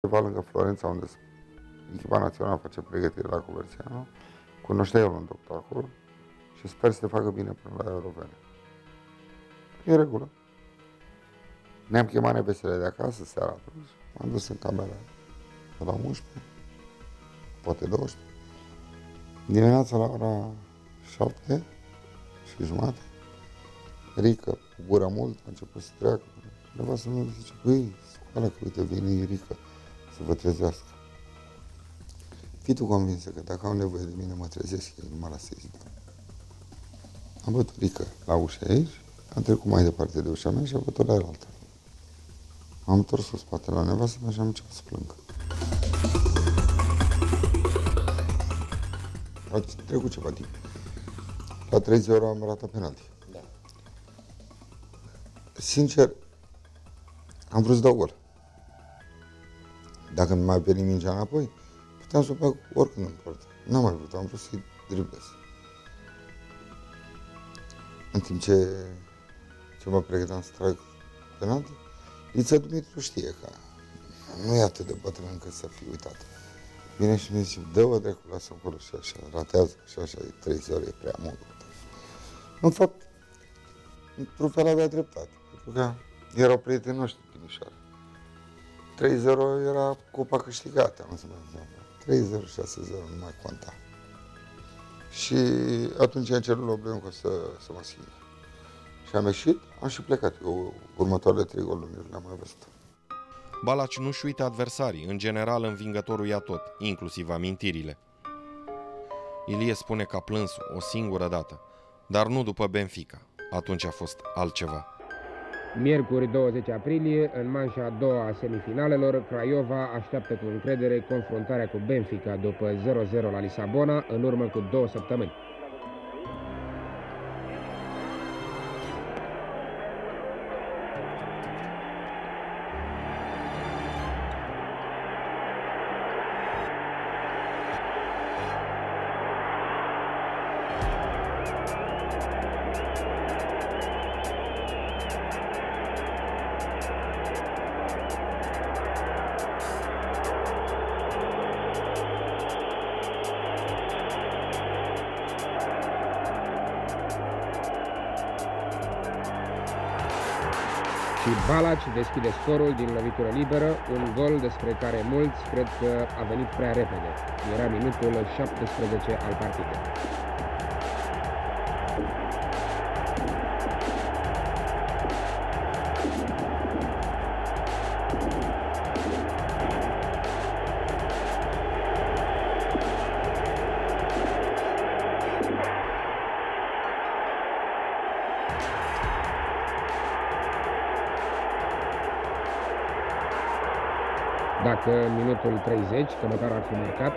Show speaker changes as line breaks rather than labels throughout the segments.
ceva lângă Florența, unde echipa națională face pregătire la Coverciano. Cunoștea el un doctor acolo și sper să te facă bine până la Eurovene. E regulă. Ne-am chemat nevestele de acasă seara atunci. M-am dus în camera de la 11, poate 12. Dimineața la ora 7 și jumătate, Rică, cu gura mult, a început să treacă. Cineva să nu zice, băi, scoală că uite, vine Rică să vă trezească. Fii tu convinsă că dacă au nevoie de mine, mă trezesc eu, nu mă las să zic. Am văzut Rică la ușa aici, am trecut mai departe de ușa mea și am văzut-o la altă. Am întors în spate la nevastă mea și am început să plâng. A trecut ceva timp. La 30 ore am ratat penalti.
Da.
Sincer, am vrut să dau gol. Dacă nu mai venit mingea înapoi, puteam să o bag oricând în poartă. N-am mai vrut, am vrut să-i driblez. În timp ce, ce mă pregăteam să trag penalti, Lița Dumitru știe că nu e atât de bătrân încât să fie uitat. Vine și mi zice, dă-o dracu, lasă acolo și așa, ratează și așa, e 30 ore, e prea mult. În fapt, într-un fel avea dreptate, pentru că erau prietenii noștri Timișoara. 3-0 era cupa câștigată, nu se mai înseamnă. 3-0, 6-0, nu mai conta. Și atunci am cerut lui Oblenco să, să mă schimbe. Și am ieșit, am și plecat. Eu următoarele trei goluri le-am mai văzut.
Balaci nu-și uită adversarii, în general învingătorul ia tot, inclusiv amintirile. Ilie spune că a plâns o singură dată, dar nu după Benfica. Atunci a fost altceva.
Miercuri 20 aprilie, în manșa a doua a semifinalelor, Craiova așteaptă cu încredere confruntarea cu Benfica după 0-0 la Lisabona în urmă cu două săptămâni. Și Balaci deschide scorul din lovitură liberă, un gol despre care mulți cred că a venit prea repede. Era minutul 17 al partidei. Minutul 30, că măcar ar fi marcat,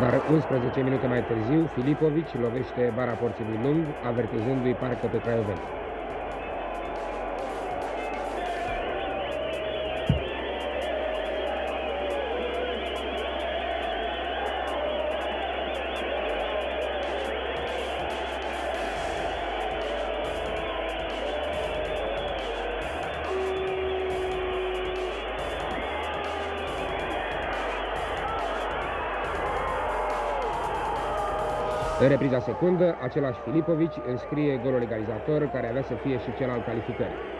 Dar 11 minute mai târziu, Filipovici lovește bara porții lung, avertizându-i parcă pe Craioveni. În repriza secundă, același Filipovici înscrie golul egalizator care avea să fie și cel al calificării.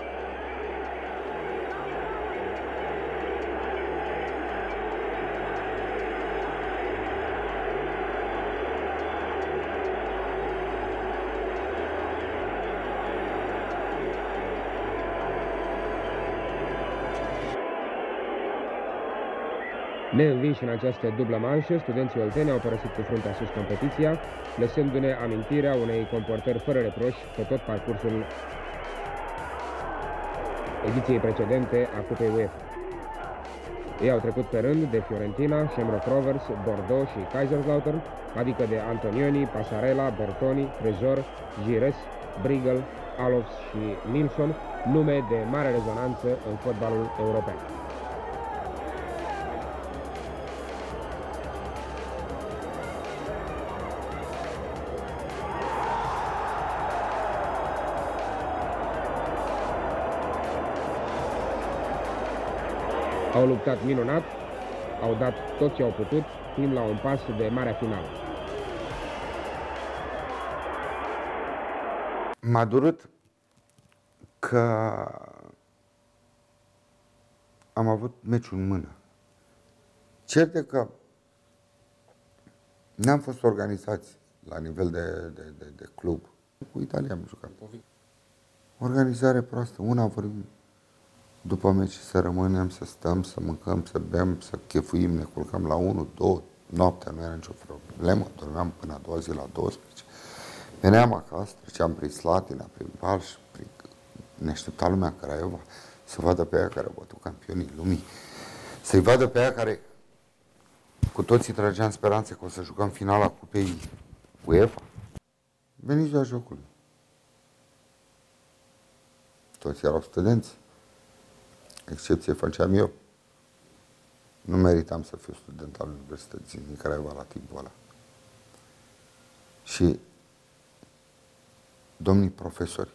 Neînvinși în această dublă manșă, studenții olteni au părăsit cu fruntea sus competiția, lăsându-ne amintirea unei comportări fără reproș pe tot parcursul ediției precedente a Cupei UEFA. Ei au trecut pe rând de Fiorentina, Shamrock Rovers, Bordeaux și Kaiserslautern, adică de Antonioni, Pasarela, Bertoni, Trezor, Gires, Brigel, Alofs și Nilsson, nume de mare rezonanță în fotbalul european. Au luptat minunat, au dat tot ce au putut, fiind la un pas de marea finală.
M-a durut că am avut meciul în mână. Cert de că n-am fost organizați la nivel de, de, de, de club. Cu Italia am jucat. Organizare proastă. Una vorbim după meci să rămânem, să stăm, să mâncăm, să bem, să chefuim, ne culcăm la 1, 2, noaptea, nu era nicio problemă, dormeam până a doua zi la 12. Veneam acasă, treceam prin Slatina, prin Balș, prin... ne aștepta lumea în Craiova să vadă pe aia care au bătut campionii lumii, să-i vadă pe aia care cu toții trageam speranțe că o să jucăm finala Cupei UEFA. Veniți la jocul. Toți erau studenți. Excepție făceam eu. Nu meritam să fiu student al Universității din Craiova la timpul ăla. Și domnii profesori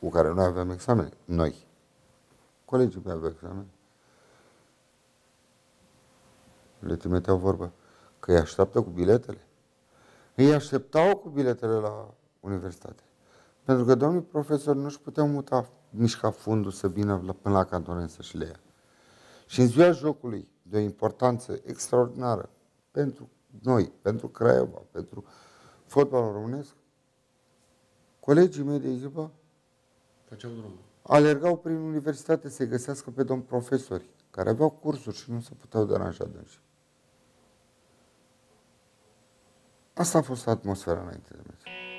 cu care noi aveam examene, noi, colegii mei aveau examene, le trimiteau vorbă că îi așteaptă cu biletele. Îi așteptau cu biletele la universitate. Pentru că domnii profesori nu-și puteau muta, mișca fundul să vină la, până la cantonen să-și le ia. Și în ziua jocului, de o importanță extraordinară pentru noi, pentru Craiova, pentru fotbalul românesc, colegii mei de echipă
Făceau drumul.
alergau prin universitate să găsească pe domn profesori care aveau cursuri și nu se puteau deranja dânsi. Asta a fost atmosfera înainte de meci.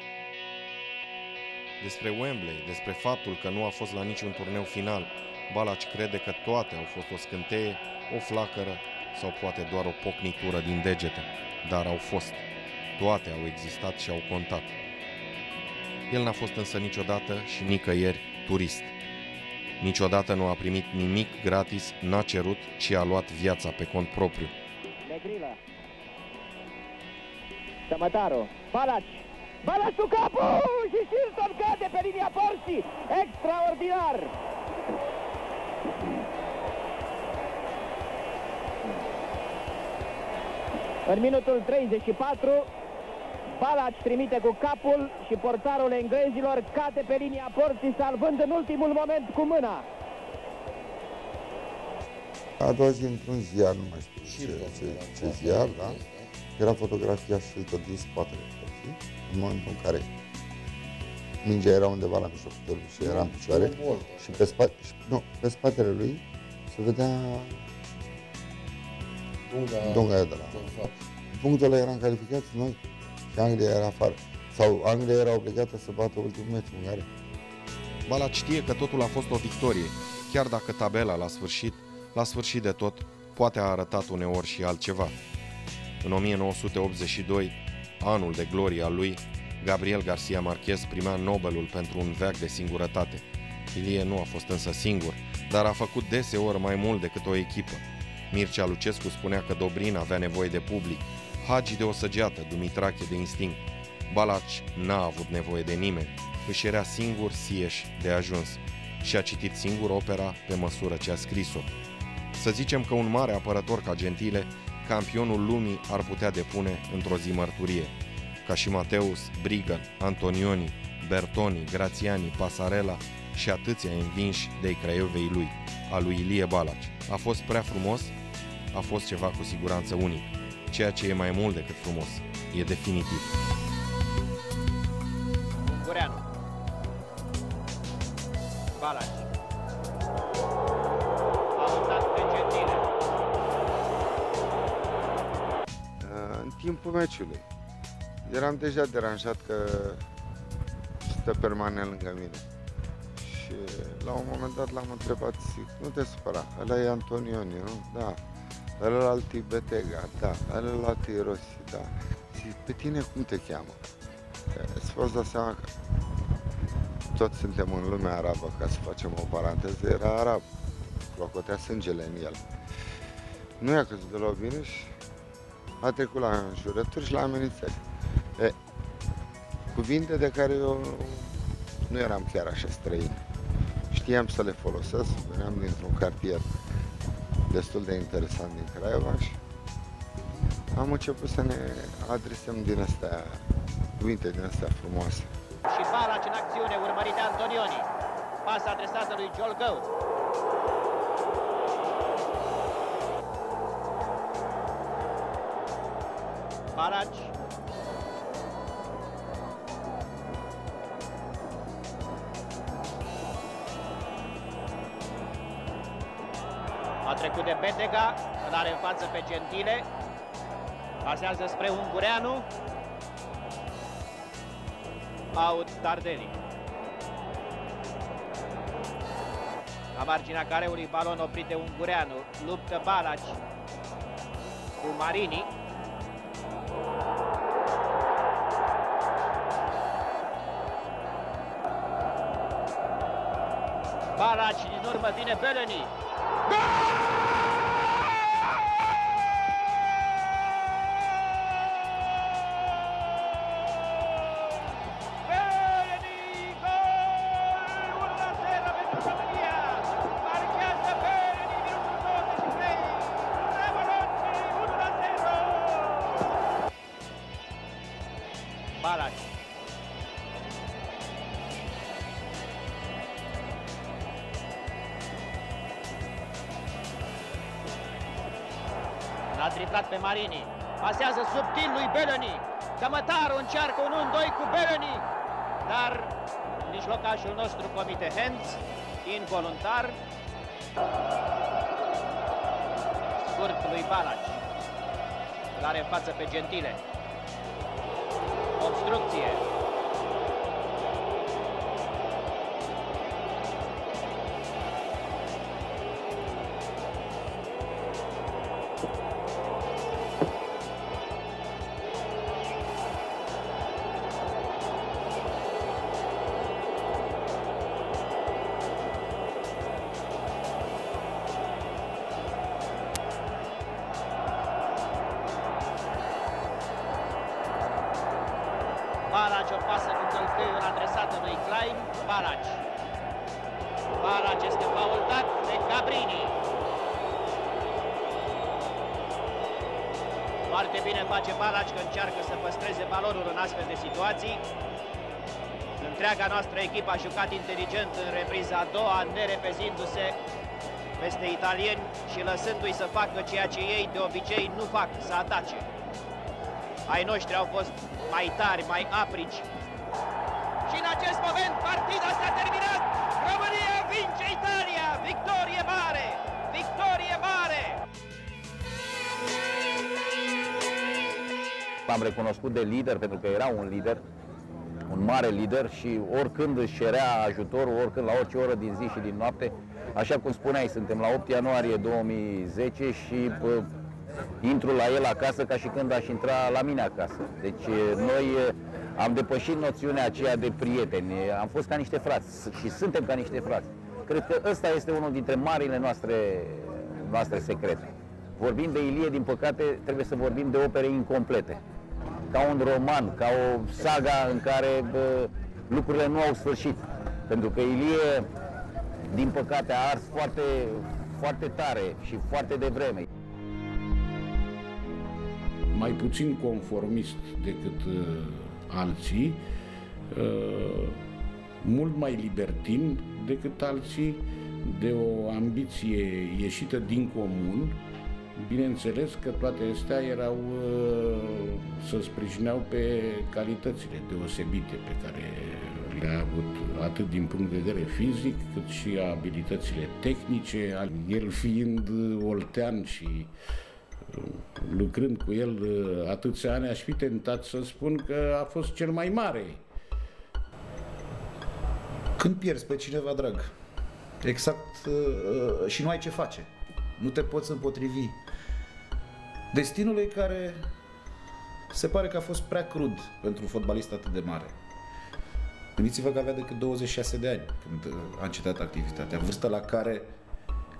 Despre Wembley, despre faptul că nu a fost la niciun turneu final, Balaci crede că toate au fost o scânteie, o flacără sau poate doar o pocnitură din degete, dar au fost. Toate au existat și au contat. El n-a fost însă niciodată și nicăieri turist. Niciodată nu a primit nimic gratis, n-a cerut, ci a luat viața pe cont propriu.
Negrilă. Sămătaru. Balaci. Balaci cu capul și Silton cade pe linia porții. Extraordinar. În minutul 34, Balaci trimite cu capul și portarul englezilor cade pe linia porții, salvând în ultimul moment cu mâna.
A doua zi într-un ziar, nu mai știu ce,
Shilton
ce,
era
ce
foarte
ziar,
bun,
da?
Da.
Era fotografia Shilton din spatele porții, în momentul în care mingea era undeva la mijlocul târgului și era în picioare
Un volt.
și pe, spa- și, nu, pe spatele lui se vedea
Dunga,
dunga aia de la
în față.
punctul ăla eram calificați noi și Anglia era afară. Sau Anglia era obligată să bată ultimul meci în Ungaria.
Balac știe că totul a fost o victorie, chiar dacă tabela la sfârșit, la sfârșit de tot, poate a arătat uneori și altceva. În 1982, anul de glorie al lui, Gabriel Garcia Marquez primea Nobelul pentru un veac de singurătate. Ilie nu a fost însă singur, dar a făcut deseori mai mult decât o echipă. Mircea Lucescu spunea că Dobrin avea nevoie de public, Hagi de o săgeată, Dumitrache de instinct. Balaci n-a avut nevoie de nimeni, își era singur sieș de ajuns și a citit singur opera pe măsură ce a scris-o. Să zicem că un mare apărător ca Gentile, campionul lumii ar putea depune într-o zi mărturie. Ca și Mateus, Brigan, Antonioni, Bertoni, Grațiani, Pasarela și atâția învinși de Craiovei lui, a lui Ilie Balaci. A fost prea frumos? A fost ceva cu siguranță unic. Ceea ce e mai mult decât frumos. E definitiv.
Ungureanu.
Timpul meciului. Eram deja deranjat că stă permanent lângă mine. Și la un moment dat l-am întrebat, zic, nu te supăra, ăla e Antonioni, nu? Da. Ăla alti Betega, da. Ăla alti Rossi, da. Zic, pe tine cum te cheamă? Îți poți da seama că toți suntem în lumea arabă, ca să facem o paranteză, era arab. Clocotea sângele în el. Nu i-a căzut deloc bine și a trecut la înjurături și la amenințări. E, cuvinte de care eu nu eram chiar așa străin. Știam să le folosesc, veneam dintr-un cartier destul de interesant din Craiova și am început să ne adresăm din astea, cuvinte din astea frumoase.
Și Balaci în acțiune, urmărit de Antonioni. Pas adresată lui Joel Goat. Balaci. A trecut de Betega, îl are în față pe Gentile. Pasează spre Ungureanu. Out Tardelli. La marginea careului balon oprit de Ungureanu. Luptă Balaci cu Marini. Balaci din urmă vine Beleni. Beleni, L-a triplat pe Marini. Pasează subtil lui Beleni. Cămătarul încearcă un 1-2 cu Beleni. Dar mijlocașul nostru comite hands, involuntar. Scurt lui Balaci. Îl are în față pe Gentile. Obstrucție. O pasă cu călcâiul adresată lui Klein. Balaci. Balaci este faultat de Cabrini. Foarte bine face Balaci că încearcă să păstreze balonul în astfel de situații. Întreaga noastră echipă a jucat inteligent în repriza a doua, nerepezindu-se peste italieni și lăsându-i să facă ceea ce ei de obicei nu fac, să atace. Ai noștri au fost mai tari, mai aprici. Și în acest moment partida s-a terminat. România vince Italia. Victorie mare! Victorie mare!
L-am recunoscut de lider pentru că era un lider, un mare lider și oricând își cerea ajutorul, oricând la orice oră din zi și din noapte, așa cum spuneai, suntem la 8 ianuarie 2010 și pă, intru la el acasă ca și când aș intra la mine acasă. Deci noi am depășit noțiunea aceea de prieteni, am fost ca niște frați și suntem ca niște frați. Cred că ăsta este unul dintre marile noastre, noastre secrete. Vorbind de Ilie, din păcate, trebuie să vorbim de opere incomplete. Ca un roman, ca o saga în care bă, lucrurile nu au sfârșit. Pentru că Ilie, din păcate, a ars foarte, foarte tare și foarte devreme.
Mai puțin conformist decât uh, alții, uh, mult mai libertin decât alții, de o ambiție ieșită din comun. Bineînțeles că toate astea erau uh, să sprijineau pe calitățile deosebite pe care le-a avut atât din punct de vedere fizic, cât și abilitățile tehnice, el fiind oltean și lucrând cu el uh, atâția ani, aș fi tentat să spun că a fost cel mai mare.
Când pierzi pe cineva drag, exact, uh, și nu ai ce face, nu te poți împotrivi destinului care se pare că a fost prea crud pentru un fotbalist atât de mare. Gândiți-vă că avea decât 26 de ani când uh, a încetat activitatea, vârstă la care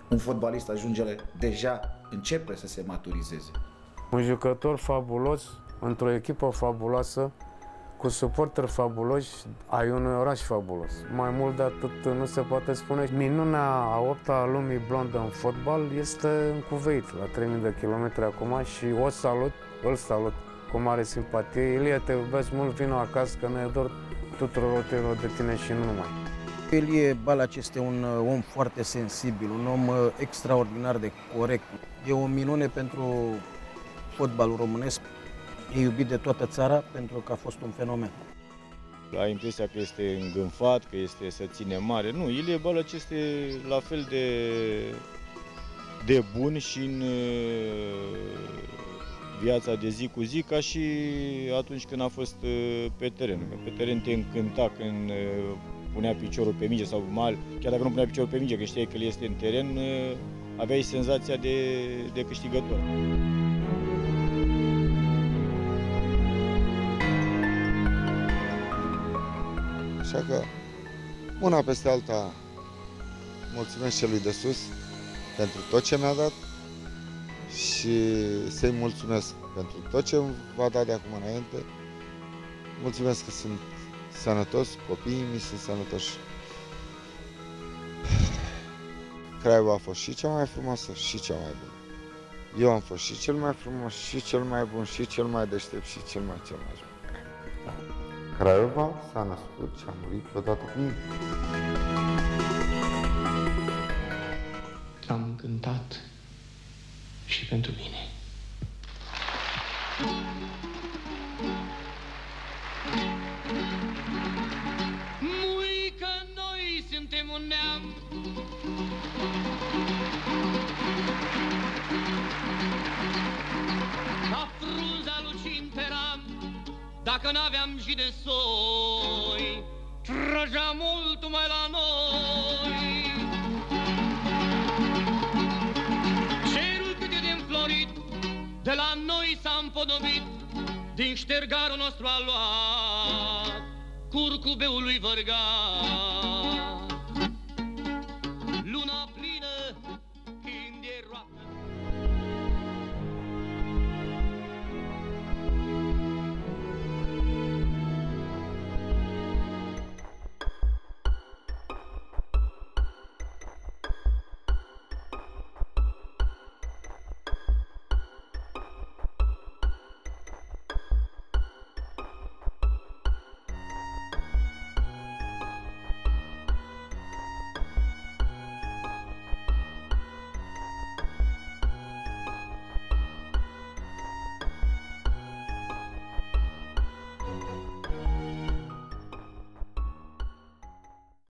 un fotbalist ajunge deja începe să se maturizeze.
Un jucător fabulos, într-o echipă fabuloasă, cu suporteri fabuloși ai un oraș fabulos. Mai mult de atât nu se poate spune. Minunea a opta a lumii blondă în fotbal este în Cuveit, la 3000 de kilometri acum și o salut, îl salut cu mare simpatie. Ilie, te iubesc mult, vino acasă că ne dor tuturor rotilor de tine și nu numai.
Elie Balac este un uh, om foarte sensibil, un om uh, extraordinar de corect. E o minune pentru fotbalul românesc. E iubit de toată țara pentru că a fost un fenomen.
Ai impresia că este îngânfat, că este să ține mare. Nu, Ilie Balac este la fel de, de bun și în uh, viața de zi cu zi ca și atunci când a fost pe teren. Pe teren te încânta când punea piciorul pe minge sau mal, chiar dacă nu punea piciorul pe minge, că știai că el este în teren, aveai senzația de, de câștigător.
Așa că, una peste alta, mulțumesc celui de sus pentru tot ce mi-a dat și să-i mulțumesc pentru tot ce va da de acum înainte. Mulțumesc că sunt sănătos, copiii mi sunt sănătoși. Craiova a fost și cea mai frumoasă și cea mai bună. Eu am fost și cel mai frumos, și cel mai bun, și cel mai deștept, și cel mai cel mai jumătate. Craiova s-a născut și a murit odată cu mine.
Dacă n-aveam și de soi Trăgea mult mai la noi. Cerul cât e de înflorit De la noi s-a împodobit Din ștergarul nostru a luat Curcubeului vărgat